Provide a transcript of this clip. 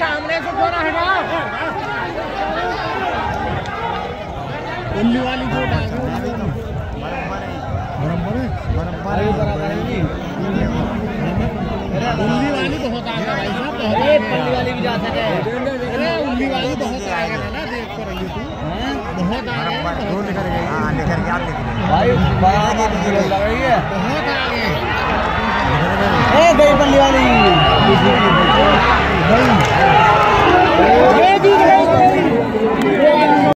सामने से थोड़ा हटा। उल्ली वाली जो उल्ली वाली बहुत आगे भाई साहब बहुत पल्ली वाली भी जा सके अरे उल्ली वाली बहुत आगे है ना देख कर रही तू बहुत आगे है, बहुत भाई बारह लग रही है। बहुत आगे ए गई पल्ली वाली